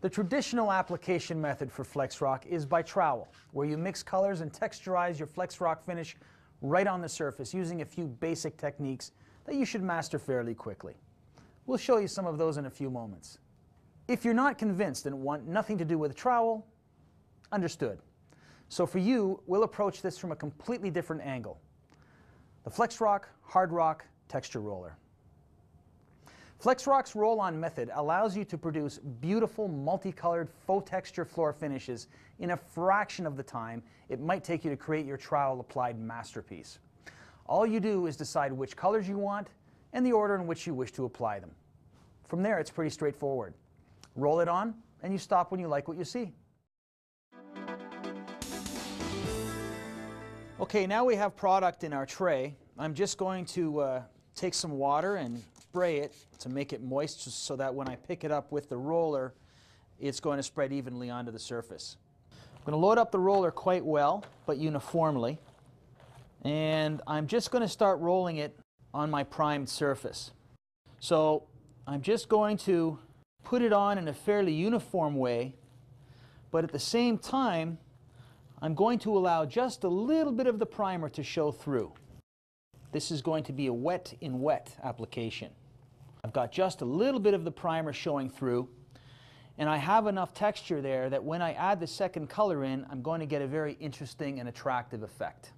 The traditional application method for FlexRock is by trowel, where you mix colors and texturize your FlexRock finish right on the surface using a few basic techniques that you should master fairly quickly. We'll show you some of those in a few moments. If you're not convinced and want nothing to do with a trowel, understood. So for you, we'll approach this from a completely different angle. The FlexRock Hard Rock Texture Roller. FlexRock's roll-on method allows you to produce beautiful multicolored faux texture floor finishes in a fraction of the time it might take you to create your trowel applied masterpiece. All you do is decide which colors you want and the order in which you wish to apply them. From there, it's pretty straightforward. Roll it on, and you stop when you like what you see. Okay, now we have product in our tray. I'm just going to uh, take some water and spray it to make it moist so that when I pick it up with the roller, it's going to spread evenly onto the surface. I'm going to load up the roller quite well, but uniformly. And I'm just going to start rolling it on my primed surface. So I'm just going to put it on in a fairly uniform way, but at the same time, I'm going to allow just a little bit of the primer to show through. This is going to be a wet in wet application. I've got just a little bit of the primer showing through, and I have enough texture there that when I add the second color in, I'm going to get a very interesting and attractive effect.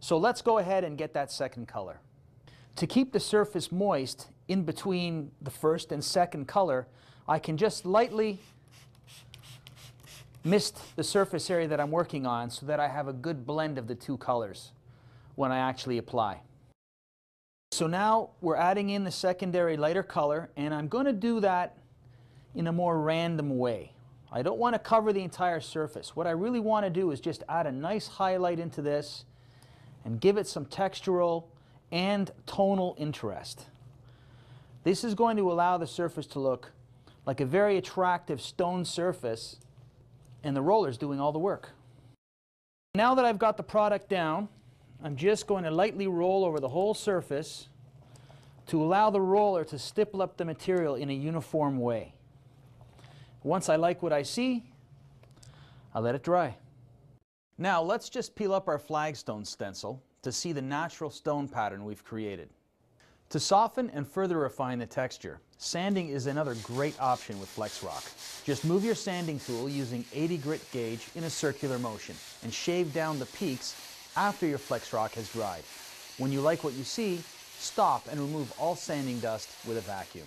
So let's go ahead and get that second color. To keep the surface moist in between the first and second color, I can just lightly mist the surface area that I'm working on so that I have a good blend of the two colors when I actually apply. So now we're adding in the secondary lighter color and I'm going to do that in a more random way. I don't want to cover the entire surface. What I really want to do is just add a nice highlight into this and give it some textural and tonal interest. This is going to allow the surface to look like a very attractive stone surface and the roller is doing all the work. Now that I've got the product down, I'm just going to lightly roll over the whole surface to allow the roller to stipple up the material in a uniform way. Once I like what I see, I let it dry. Now let's just peel up our flagstone stencil to see the natural stone pattern we've created. To soften and further refine the texture, sanding is another great option with FlexRock. Just move your sanding tool using 80 grit gauge in a circular motion and shave down the peaks after your FlexRock has dried. When you like what you see, stop and remove all sanding dust with a vacuum.